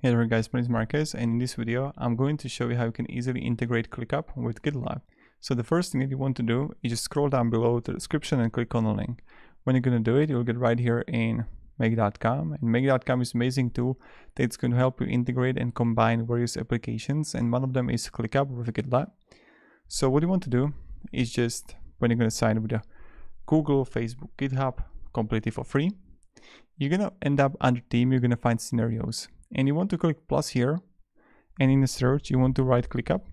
Hey there guys, my name is Marcus and in this video I'm going to show you how you can easily integrate ClickUp with GitLab. So the first thing that you want to do is just scroll down below to the description and click on the link. When you're going to do it, you'll get right here in Make.com and Make.com is an amazing tool that's going to help you integrate and combine various applications and one of them is ClickUp with GitLab. So what you want to do is just when you're going to sign up with Google, Facebook, GitHub completely for free, you're going to end up under team, you're going to find scenarios and you want to click plus here and in the search you want to write click up.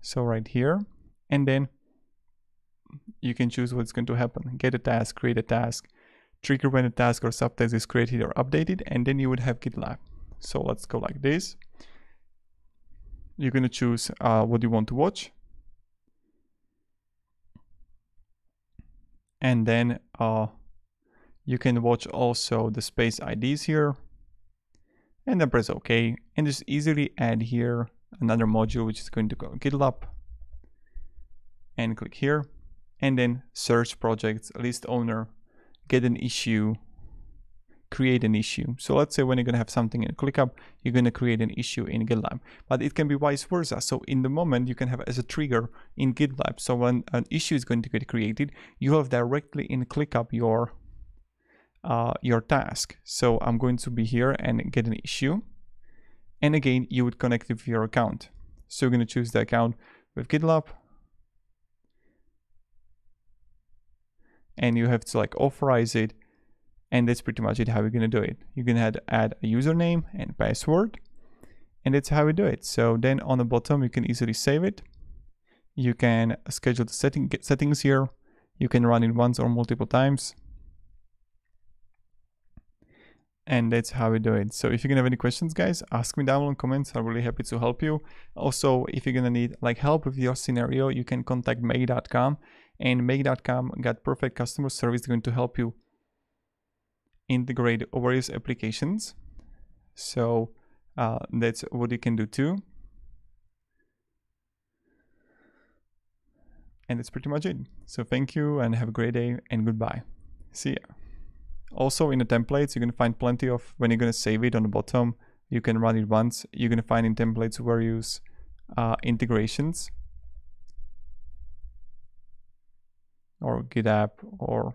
So right here and then you can choose what's going to happen. Get a task create a task trigger when a task or subtask is created or updated and then you would have gitlab. So let's go like this. You're going to choose uh, what you want to watch. And then uh, you can watch also the space IDs here and then press OK. And just easily add here another module which is going to go GitLab. And click here. And then search projects list owner get an issue create an issue. So let's say when you're going to have something in ClickUp you're going to create an issue in GitLab. But it can be vice versa. So in the moment you can have as a trigger in GitLab. So when an issue is going to get created you have directly in ClickUp your uh, your task. So I'm going to be here and get an issue. And again, you would connect it with your account. So you're going to choose the account with GitLab. And you have to like authorize it. And that's pretty much it how you're going to do it. You're going to add a username and password. And that's how we do it. So then on the bottom, you can easily save it. You can schedule the setting, settings here. You can run it once or multiple times and that's how we do it. So if you're gonna have any questions guys ask me down in comments. I'm really happy to help you. Also if you're gonna need like help with your scenario you can contact make.com and make.com got perfect customer service going to help you integrate various applications. So uh, that's what you can do too. And that's pretty much it. So thank you and have a great day and goodbye. See ya also in the templates, you can find plenty of, when you're going to save it on the bottom, you can run it once. You're going to find in templates various uh, integrations or GitApp or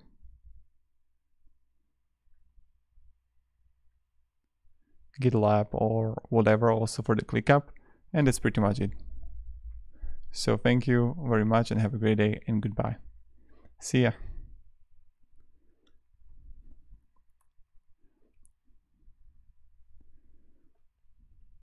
GitLab or whatever also for the ClickUp and that's pretty much it. So thank you very much and have a great day and goodbye. See ya.